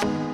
Bye.